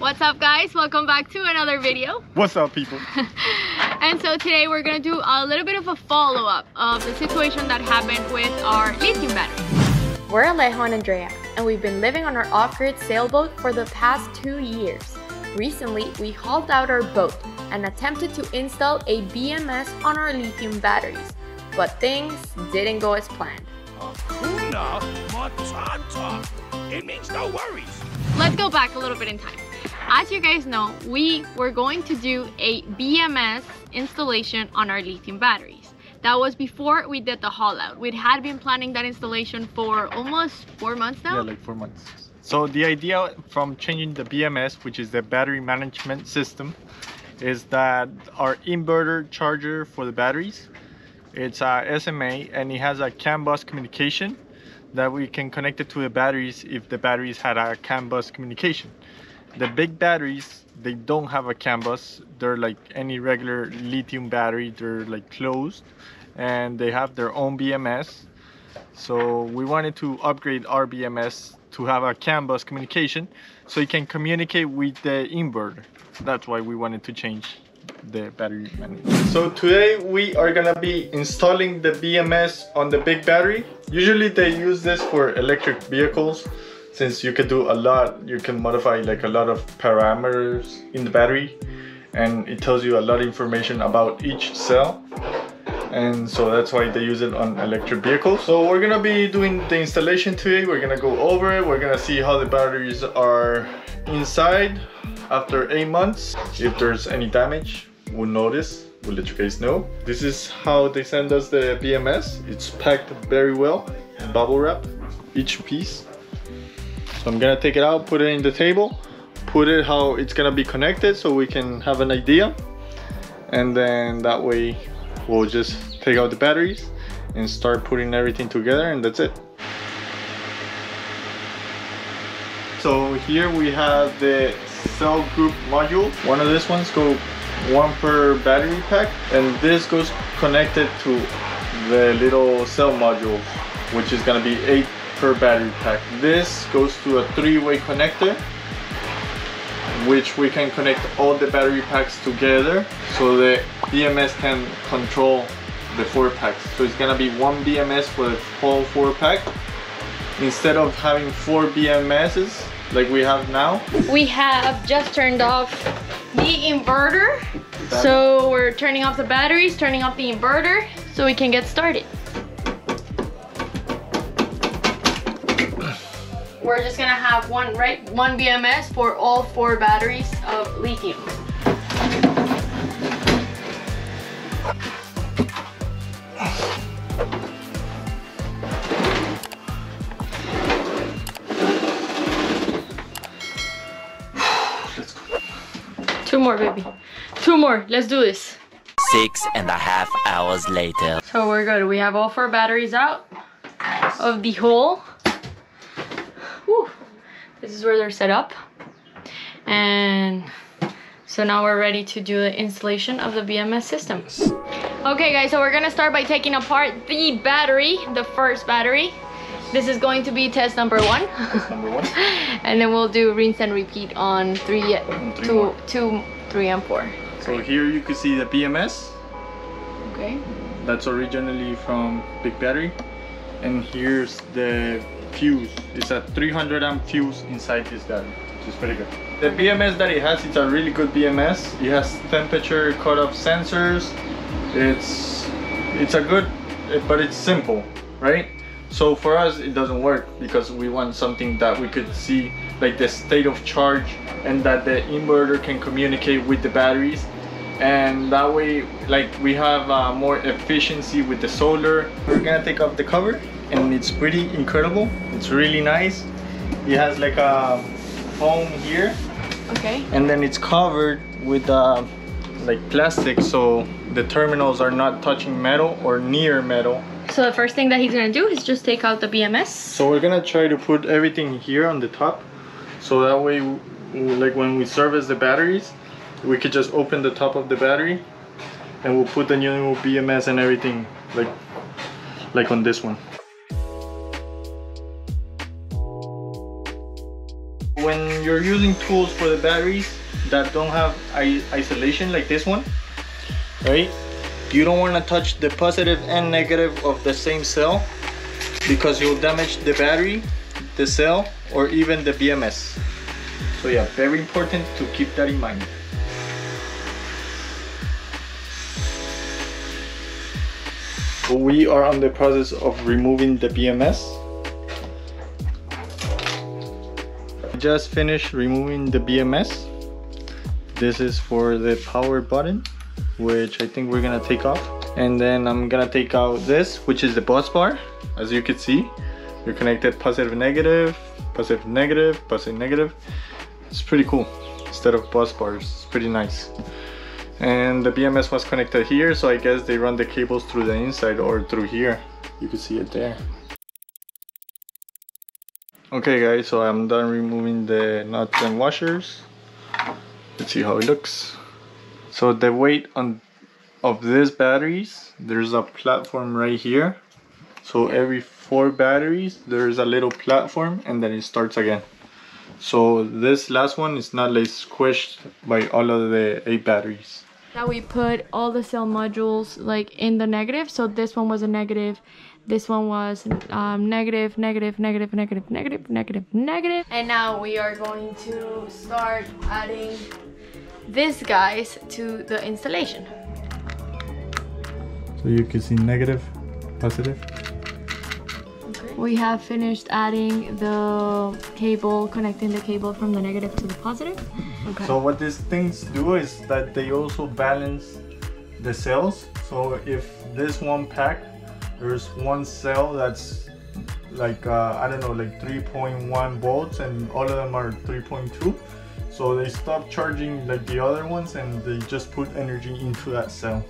What's up guys? Welcome back to another video. What's up people? and so today we're gonna do a little bit of a follow-up of the situation that happened with our lithium battery. We're Alejo and Andrea, and we've been living on our off-grid sailboat for the past two years. Recently, we hauled out our boat and attempted to install a BMS on our lithium batteries, but things didn't go as planned. Hakuna Matata. It means no worries. Let's go back a little bit in time. As you guys know, we were going to do a BMS installation on our lithium batteries. That was before we did the haul out. We had been planning that installation for almost four months now. Yeah, like four months. So the idea from changing the BMS, which is the battery management system, is that our inverter charger for the batteries, it's a SMA and it has a CAN bus communication that we can connect it to the batteries if the batteries had a CAN bus communication. The big batteries, they don't have a CAN bus. They're like any regular lithium battery. They're like closed and they have their own BMS. So we wanted to upgrade our BMS to have a CAN bus communication so it can communicate with the inverter. That's why we wanted to change the battery. So today we are gonna be installing the BMS on the big battery. Usually they use this for electric vehicles since you can do a lot, you can modify like a lot of parameters in the battery and it tells you a lot of information about each cell and so that's why they use it on electric vehicles. So we're gonna be doing the installation today. We're gonna go over it. We're gonna see how the batteries are inside after eight months. If there's any damage, we'll notice. We'll let you guys know. This is how they send us the BMS. It's packed very well, bubble wrap, each piece. So I'm gonna take it out, put it in the table, put it how it's gonna be connected so we can have an idea. And then that way we'll just take out the batteries and start putting everything together and that's it. So here we have the cell group module. One of these ones go one per battery pack and this goes connected to the little cell module which is gonna be eight per battery pack. This goes to a three-way connector which we can connect all the battery packs together so the BMS can control the four packs. So it's gonna be one BMS for the whole four pack instead of having four BMSs like we have now. We have just turned off the inverter. So we're turning off the batteries, turning off the inverter so we can get started. We're just gonna have one right one BMS for all four batteries of lithium. Two more, baby. Two more. Let's do this. Six and a half hours later. So we're good. We have all four batteries out of the hole. This is where they're set up. And so now we're ready to do the installation of the BMS system. Okay guys, so we're gonna start by taking apart the battery, the first battery. This is going to be test number one. That's number one. and then we'll do rinse and repeat on three, three two, more. two, three, and four. So here you can see the BMS. Okay. That's originally from Big Battery. And here's the fuse. It's a 300 amp fuse inside this guy, which is pretty good. The BMS that it has, it's a really good BMS. It has temperature cutoff sensors. It's it's a good, but it's simple, right? So for us, it doesn't work because we want something that we could see like the state of charge and that the inverter can communicate with the batteries and that way like we have uh, more efficiency with the solar we're gonna take off the cover and it's pretty incredible. It's really nice. It has like a foam here. Okay. and then it's covered with uh, like plastic so the terminals are not touching metal or near metal. So the first thing that he's gonna do is just take out the BMS. so we're gonna try to put everything here on the top. So that way like when we service the batteries we could just open the top of the battery and we'll put the new BMS and everything like like on this one you're using tools for the batteries that don't have isolation like this one, right? You don't want to touch the positive and negative of the same cell because you'll damage the battery, the cell, or even the BMS. So yeah, very important to keep that in mind. we are on the process of removing the BMS. Just finished removing the BMS. This is for the power button, which I think we're gonna take off. And then I'm gonna take out this, which is the bus bar. As you can see, you're connected positive, negative, positive, negative, positive, negative. It's pretty cool. Instead of bus bars, it's pretty nice and the BMS was connected here so I guess they run the cables through the inside or through here you can see it there okay guys so I'm done removing the nuts and washers let's see how it looks so the weight on of these batteries there's a platform right here so every four batteries there's a little platform and then it starts again so this last one is not like squished by all of the eight batteries now we put all the cell modules like in the negative. So this one was a negative. This one was um, negative, negative, negative, negative, negative, negative, negative. And now we are going to start adding these guys to the installation. So you can see negative, positive. We have finished adding the cable, connecting the cable from the negative to the positive. Okay. So what these things do is that they also balance the cells. So if this one pack, there's one cell that's like, uh, I don't know, like 3.1 volts and all of them are 3.2. So they stop charging like the other ones and they just put energy into that cell.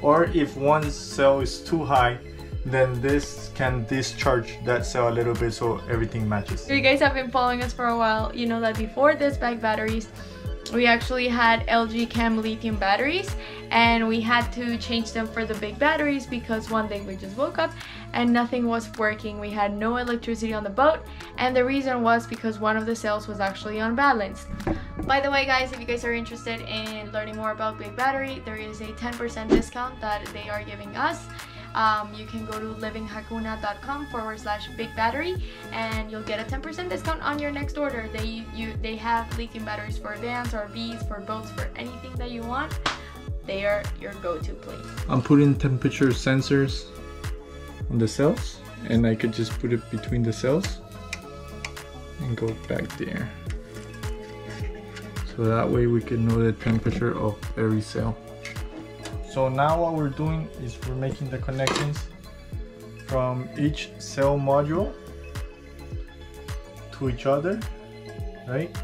Or if one cell is too high, then this can discharge that cell a little bit so everything matches. If you guys have been following us for a while, you know that before this bag batteries, we actually had LG Chem lithium batteries and we had to change them for the big batteries because one day we just woke up and nothing was working. We had no electricity on the boat and the reason was because one of the cells was actually unbalanced. By the way guys, if you guys are interested in learning more about Big Battery, there is a 10% discount that they are giving us um, you can go to livinghakuna.com forward slash big battery and you'll get a 10% discount on your next order. They you they have leaking batteries for vans or RVs, for boats, for anything that you want. They are your go-to place. I'm putting temperature sensors on the cells and I could just put it between the cells and go back there. So that way we can know the temperature of every cell. So now what we're doing is we're making the connections from each cell module to each other, right?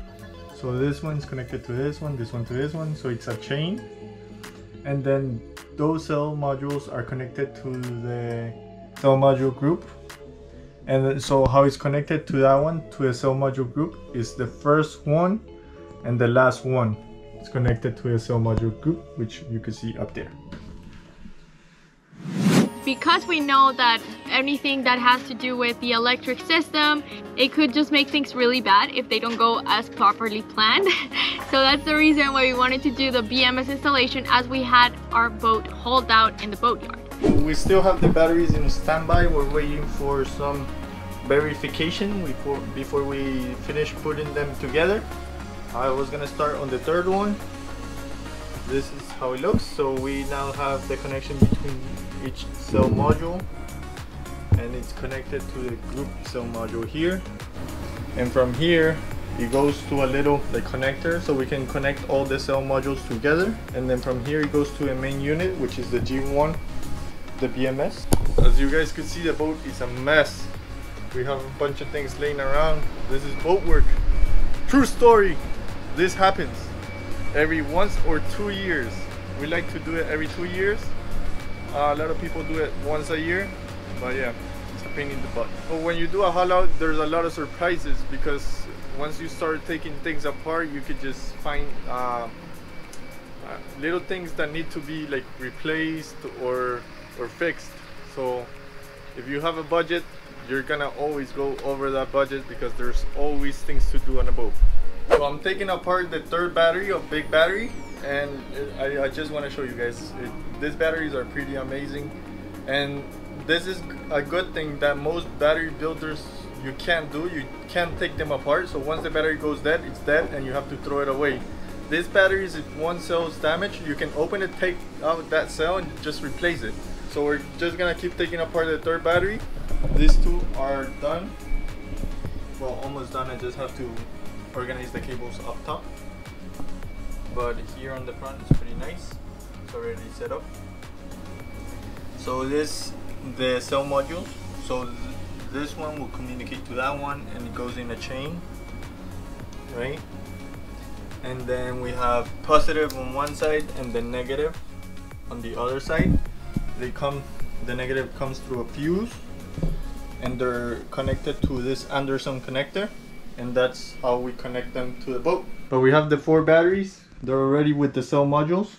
So this one's connected to this one, this one to this one, so it's a chain. And then those cell modules are connected to the cell module group. And so how it's connected to that one, to the cell module group, is the first one and the last one it's connected to a cell module group, which you can see up there. Because we know that anything that has to do with the electric system, it could just make things really bad if they don't go as properly planned. so that's the reason why we wanted to do the BMS installation as we had our boat hauled out in the boatyard. We still have the batteries in standby. We're waiting for some verification before, before we finish putting them together. I was gonna start on the third one this is how it looks so we now have the connection between each cell module and it's connected to the group cell module here. And from here it goes to a little the connector so we can connect all the cell modules together. And then from here it goes to a main unit which is the G1 the BMS as you guys could see the boat is a mess. We have a bunch of things laying around. This is boat work. True story. This happens every once or two years. We like to do it every two years. Uh, a lot of people do it once a year, but yeah, it's a pain in the butt. But when you do a haul out, there's a lot of surprises because once you start taking things apart, you could just find uh, uh, little things that need to be like replaced or or fixed. So if you have a budget, you're gonna always go over that budget because there's always things to do on a boat. So I'm taking apart the third battery of big battery and I, I just want to show you guys it, these batteries are pretty amazing and this is a good thing that most battery builders you can't do. You can't take them apart. So once the battery goes dead it's dead and you have to throw it away. This batteries if one cell is damaged you can open it take out that cell and just replace it. So we're just gonna keep taking apart the third battery. These two are done. Well almost done. I just have to organize the cables up top. But here on the front is pretty nice. It's already set up. So this the cell modules. so this one will communicate to that one and it goes in a chain right? And then we have positive on one side and then negative on the other side. They come the negative comes through a fuse and they're connected to this Anderson connector and that's how we connect them to the boat. But we have the four batteries. They're already with the cell modules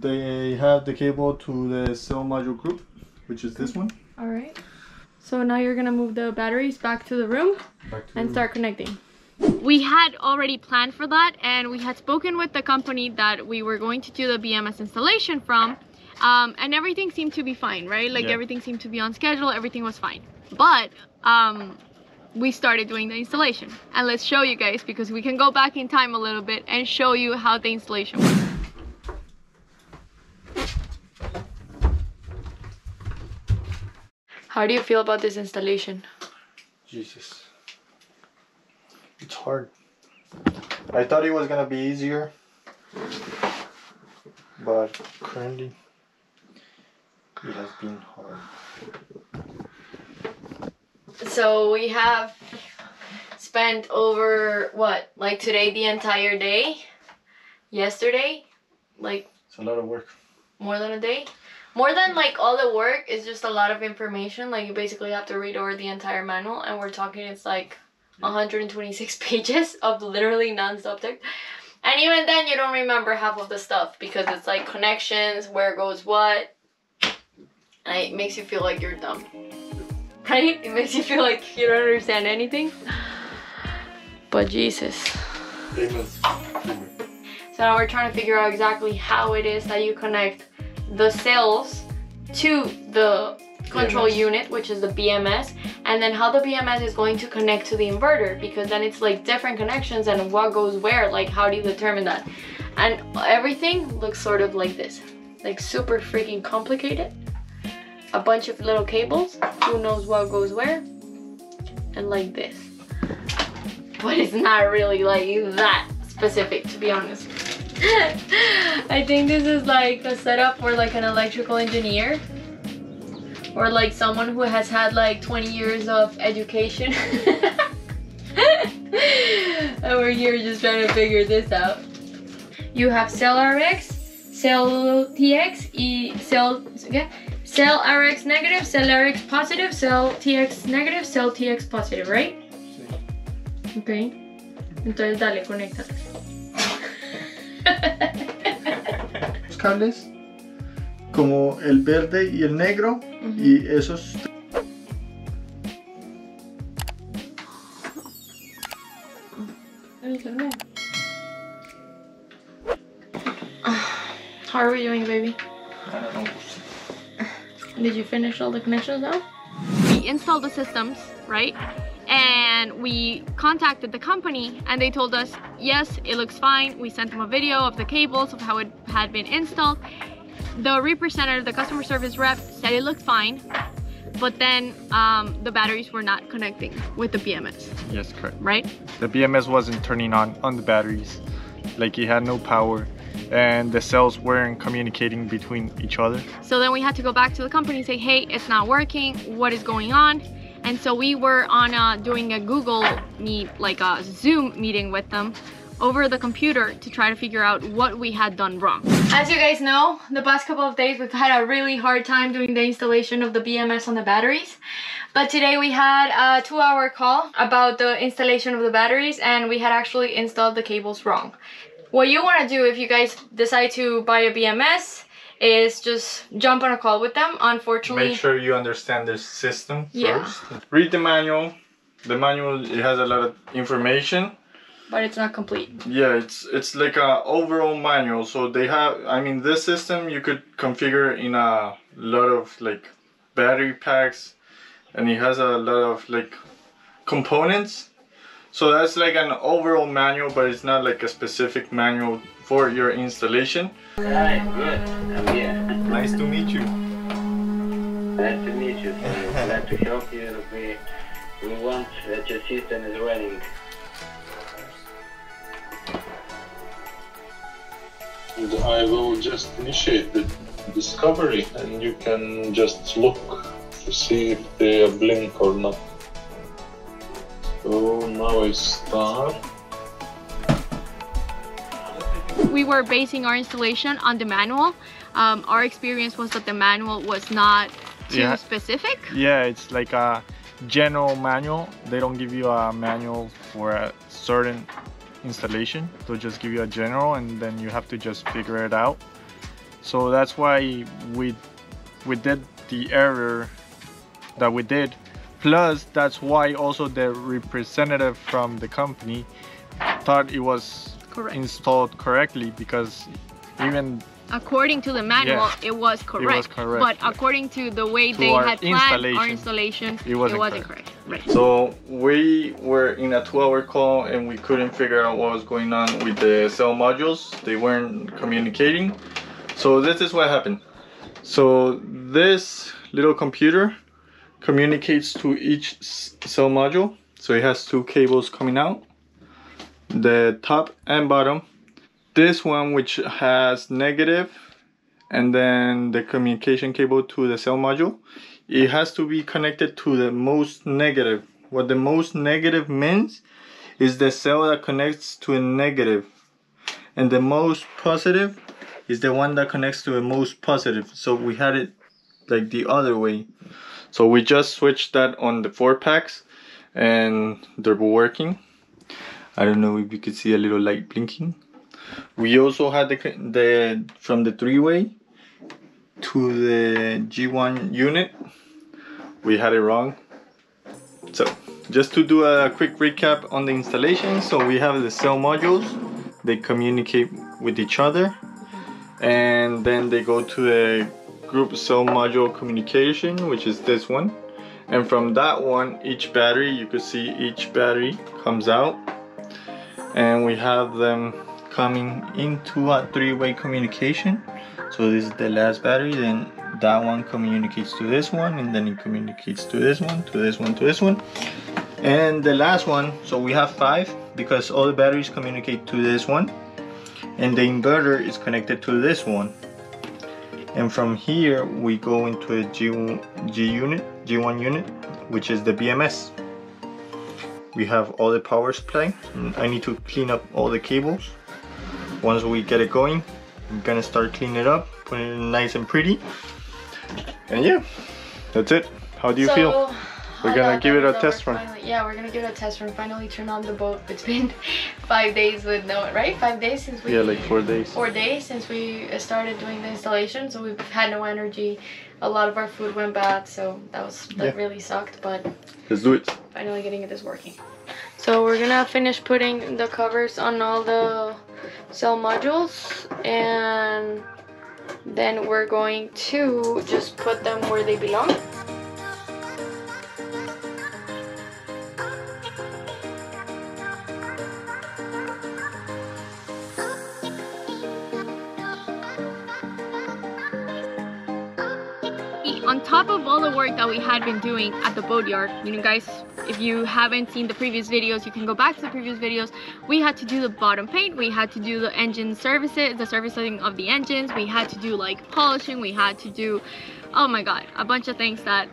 they have the cable to the cell module group which is this one All right. So now you're gonna move the batteries back to the room to and the- start connecting. We had already planned for that and we had spoken with the company that we were going to do the BMS installation from um, and everything seemed to be fine, right? Like Yeah. everything seemed to be on schedule, everything was fine. But um, we started doing the installation and let's show you guys because we can go back in time a little bit and show you how the installation works. How do you feel about this installation? Jesus. It's hard. I thought it was gonna be easier. But currently it has been hard. So we have spent over what, like today the entire day? Yesterday? Like It's a lot of work. more than a day? More than like all the work is just a lot of information. Like you basically have to read over the entire manual and we're talking it's like 126 pages of literally non-stop text. And even then you don't remember half of the stuff because it's like connections, where goes what. And it makes you feel like you're dumb. Right? It makes you feel like you don't understand anything. But Jesus. Famous. So now we're trying to figure out exactly how it is that you connect the cells to the control BMS. unit, which is the BMS, and then how the BMS is going to connect to the inverter because then it's like different connections and what goes where, like how do you determine that? And everything looks sort of like this, like super freaking complicated. A bunch of little cables, who knows what goes where, and like this. But it's not really like that specific to be honest. I think this is like a setup for like an electrical engineer or like someone who has had like 20 years of education. and we're here just trying to figure this out. You have cell RX, cell TX, y cell, ¿qué? cell RX negative, cell RX positive, cell TX negative, cell TX positive, right? Ok. Entonces dale, conéctalos. Los cables como el verde y el negro y esos How are we doing, baby? I don't know. Did you finish all the connections now? We installed the systems, right? And we contacted the company and they told us, yes, it looks fine. We sent them a video of the cables of how it had been installed. The representative, the customer service rep said it looked fine, but then um, the batteries were not connecting with the BMS, Yes, correct. right? The BMS wasn't turning on on the batteries. Like it had no power and the cells weren't communicating between each other. So then we had to go back to the company and say, hey, it's not working. What is going on? And so we were on a, doing a Google Meet, like a Zoom meeting with them over the computer to try to figure out what we had done wrong. As you guys know, the past couple of days we've had a really hard time doing the installation of the BMS on the batteries. But today we had a two hour call about the installation of the batteries and we had actually installed the cables wrong. What you want to do if you guys decide to buy a BMS is just jump on a call with them. Unfortunately, Make sure you understand the system first. Yeah. Read the manual. The manual it has a lot of information, but it's not complete. Yeah, it's it's like a overall manual. So they have. I mean, this system you could configure in a lot of like battery packs, and it has a lot of like components. So that's like an overall manual, but it's not like a specific manual for your installation. Hi, good. I'm here. Nice to meet you. Nice to meet you. Glad to help you. We, we want that your system is running. And I will just initiate the discovery and you can just look to see if they blink or not. So now I start. We were basing our installation on the manual. Um, our experience was that the manual was not too Yeah. specific. Yeah, it's like a general manual. They don't give you a manual for a certain installation. They'll just give you a general and then you have to just figure it out. So that's why we we did the error that we did. Plus that's why also the representative from the company thought it was Correct. installed correctly because even according to the manual Yeah. it was correct, correct, but yeah. according to the way To they had planned our installation, installation it wasn't correct. correct. right So we were in a two-hour call and we couldn't figure out what was going on with the cell modules. They weren't communicating. So this is what happened. So this little computer communicates to each cell module. So it has two cables coming out, the top and bottom. This one which has negative and then the communication cable to the cell module it has to be connected to the most negative. What the most negative means is the cell that connects to a negative, and the most positive is the one that connects to the most positive. So we had it like the other way. So we just switched that on the four packs, and they're working. I don't know if you could see a little light blinking. We also had the the from the three way to the G1 unit. We had it wrong. So, just to do a quick recap on the installation. So, we have the cell modules, they communicate with each other, and then they go to the group cell module communication, which is this one. And from that one, each battery, you could see each battery comes out, and we have them coming into a three way communication. So this is the last battery, then that one communicates to this one, and then it communicates to this one, to this one, to this one. And the last one, so we have five because all the batteries communicate to this one, and the inverter is connected to this one. And from here, we go into a G, G unit, G1 unit, which is the BMS. We have all the power supply. Mm, I need to clean up all the cables. Once we get it going, I'm gonna start cleaning it up, putting it nice and pretty. And yeah, that's it. How do you feel? We're gonna give it a test run. finally- yeah, we're gonna give it a test run. Finally turn on the boat. It's been five days with no right. Five days since we Yeah, like four days. four days since we started doing the installation. So we've had no energy. A lot of our food went bad, so that was that Yeah. really sucked. But Let's do it. finally getting it is working. So we're gonna finish putting the covers on all the cell modules and then we're going to just put them where they belong. On top of all the work that we had been doing at the boatyard, you know guys, if you haven't seen the previous videos, you can go back to the previous videos. We had to do the bottom paint, we had to do the engine services, the servicing of the engines, we had to do like polishing, we had to do, oh my god, a bunch of things that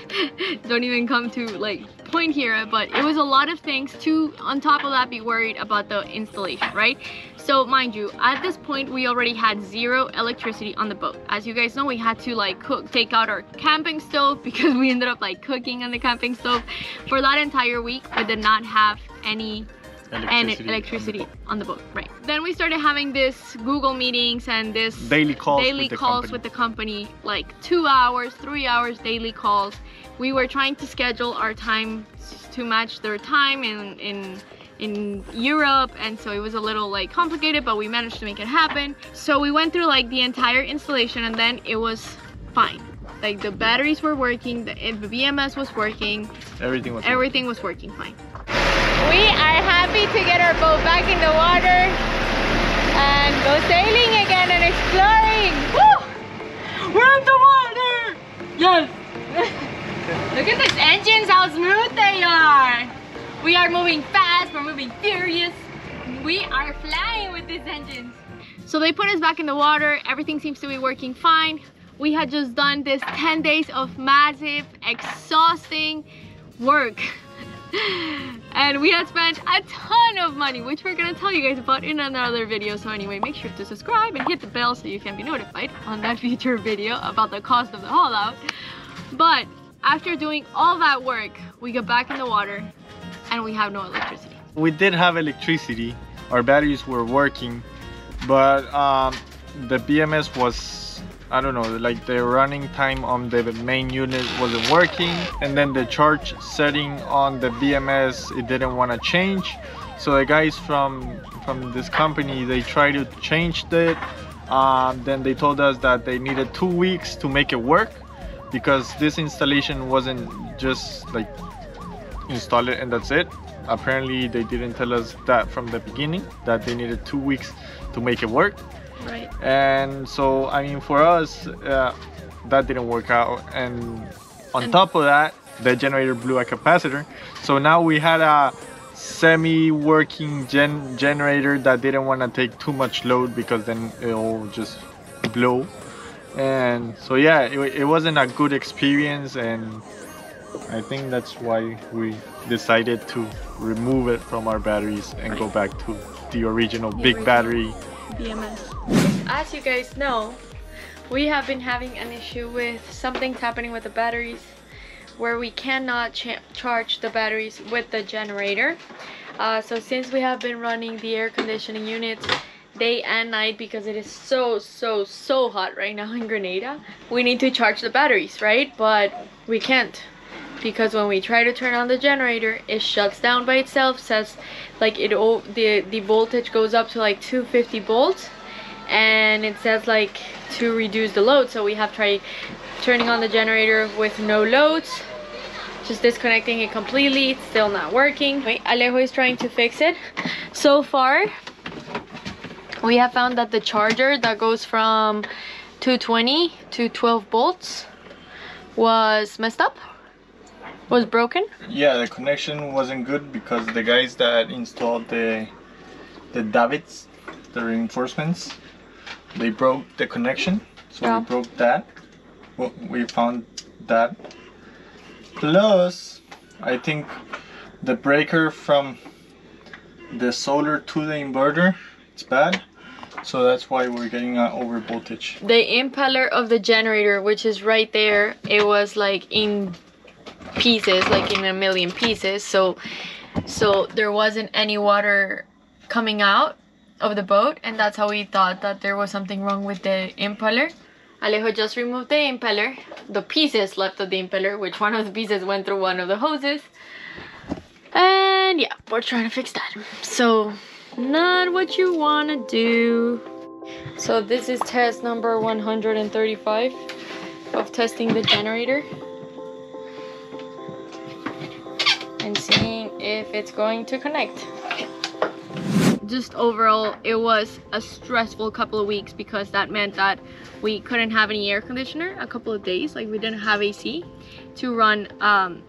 don't even come to like point here, but it was a lot of things to, on top of that, be worried about the installation, right? So mind you, at this point we already had zero electricity on the boat. As you guys know, we had to like cook, take out our camping stove because we ended up like cooking on the camping stove. For that entire week, we did not have any and Electricity. electricity on the boat, right? Then we started having this Google meetings and this Daily calls daily with calls company. with the company, like two hours, three hours daily calls. We were trying to schedule our time to match their time in in in Europe and so it was a little like complicated but we managed to make it happen. So we went through like the entire installation and then it was fine. Like the batteries were working the, eh, the BMS was working. Everything was. everything was working fine. We are happy to get our boat back in the water and go sailing again and exploring. Woo! we're in the water! Yes. Look at these engines how smooth they are. We are moving fast, we're moving furious. We are flying with these engines. So they put us back in the water. Everything seems to be working fine. We had just done this 10 days of massive, exhausting work. and we had spent a ton of money, which we're gonna tell you guys about in another video. So anyway, make sure to subscribe and hit the bell so you can be notified on that future video about the cost of the haul out. But after doing all that work, we get back in the water and we have no electricity. We did have electricity. Our batteries were working, but um, the BMS was, I don't know, like the running time on the main unit wasn't working. And then the charge setting on the BMS, it didn't want to change. So the guys from, from this company, they tried to change it. Um, then they told us that they needed two weeks to make it work because this installation wasn't just like install it and that's it apparently they didn't tell us that from the beginning that they needed two weeks to make it work. Right. and so i mean for us uh, that didn't work out. And on And- top of that the generator blew a capacitor. So now we had a semi-working gen generator that didn't want to take too much load because then it'll just blow and so yeah it, it wasn't a good experience and I think that's why we decided to remove it from our batteries and go back to the original big original. battery. BMS. As you guys know, we have been having an issue with something's happening with the batteries where we cannot cha charge the batteries with the generator. Uh, so since we have been running the air conditioning units day and night because it is so so so hot right now in Grenada, we need to charge the batteries, right? But we can't because when we try to turn on the generator it shuts down by itself says like it all the the voltage goes up to like 250 volts and it says like to reduce the load. So we have tried turning on the generator with no loads just disconnecting it completely. It's still not working. Wait, Alejo is trying to fix it. So far we have found that the charger that goes from 220 to 12 volts was messed up was broken Yeah, the connection wasn't good because the guys that installed the the davits, the reinforcements, they broke the connection. So Yeah. we broke that. Well, we found that. Plus, I think the breaker from the solar to the inverter, it's bad. So that's why we're getting an over voltage. the impeller of the generator which is right there it was like in pieces like in a million pieces. So so there wasn't any water coming out of the boat and that's how we thought that there was something wrong with the impeller. Alejo just removed the impeller. The pieces left of the impeller which one of the pieces went through one of the hoses. And yeah we're trying to fix that. So not what you want to do. So this is test number 135 of testing the generator and seeing if it's going to connect. Just overall, it was a stressful couple of weeks because that meant that we couldn't have any air conditioner a couple of days, like we didn't have AC to run. Um,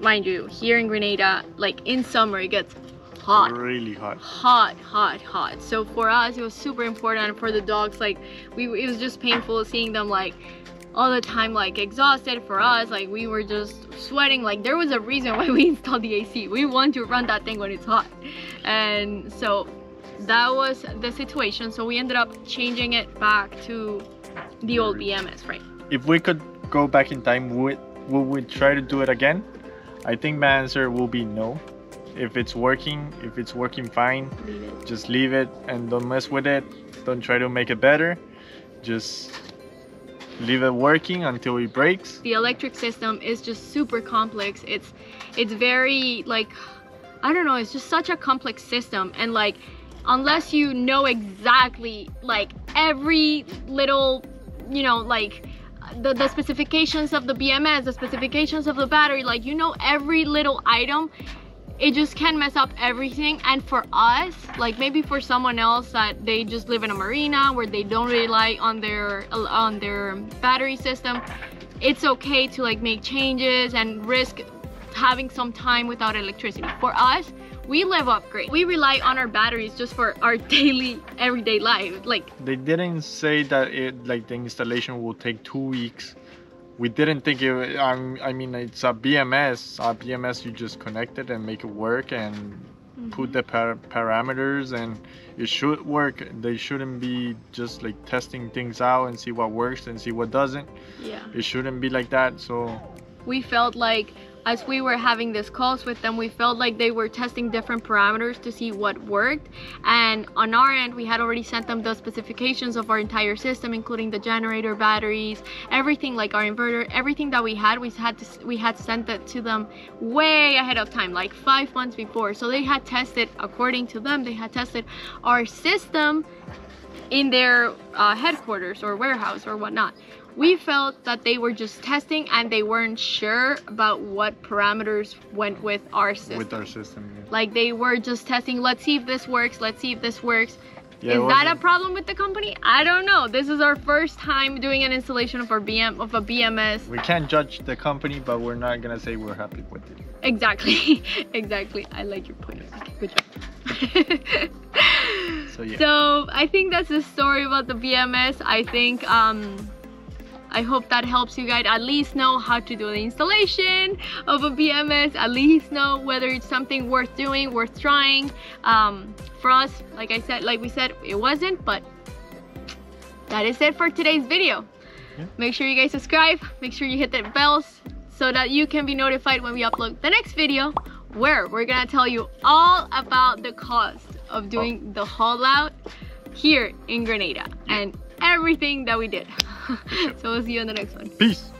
mind you, here in Grenada, like in summer, it gets hot Really hot. hot hot hot so for us it was super important for the dogs like we it was just painful seeing them like all the time like exhausted for us like we were just sweating like there was a reason why we installed the AC we want to run that thing when it's hot and so that was the situation so we ended up changing it back to the old BMS right if we could go back in time, would would we try to do it again? I think my answer will be no. If it's working, if it's working fine, leave it just leave it and don't mess with it. Don't try to make it better. Just leave it working until it breaks. the electric system is just super complex it's it's very like I don't know, it's just such a complex system and like unless you know exactly like every little, you know, like the, the specifications of the BMS, the specifications of the battery, like you know every little item, it just can mess up everything. And for us, like maybe for someone else that they just live in a marina where they don't rely on their on their battery system, it's okay to like make changes and risk having some time without electricity. For us, we live off grid. We rely on our batteries just for our daily, everyday life. Like They didn't say that it like the installation will take two weeks. We didn't think it. I'm- I mean, it's a BMS. A BMS, you just connect it and make it work and put mm-hmm. the par- parameters, and it should work. They shouldn't be just like testing things out and see what works and see what doesn't. yeah. It shouldn't be like that. So we felt like as we were having these calls with them we felt like they were testing different parameters to see what worked and on our end we had already sent them the specifications of our entire system including the generator batteries everything like our inverter everything that we had we had to we had sent that to them way ahead of time like five months before so they had tested according to them they had tested our system in their uh, headquarters or warehouse or whatnot. We felt that they were just testing and they weren't sure about what parameters went with our system. with our system, yeah. like they were just testing, let's see if this works, let's see if this works. Yeah, is that a problem with the company? I don't know. This is our first time doing an installation of our BM of a BMS. We can't judge the company, but we're not gonna say we're happy with it. Exactly. exactly. I like your point. Okay, good job. So yeah. So I think that's the story about the BMS. I think um I hope that helps you guys at least know how to do the installation of a BMS, at least know whether it's something worth doing, worth trying. Um, for us, like I said, like we said, it wasn't, but that is it for today's video. Yeah. Make sure you guys subscribe, make sure you hit the bells so that you can be notified when we upload the next video where we're gonna tell you all about the cost of doing the haul out here in Grenada and everything that we did. so we'll see you in the next one. Peace.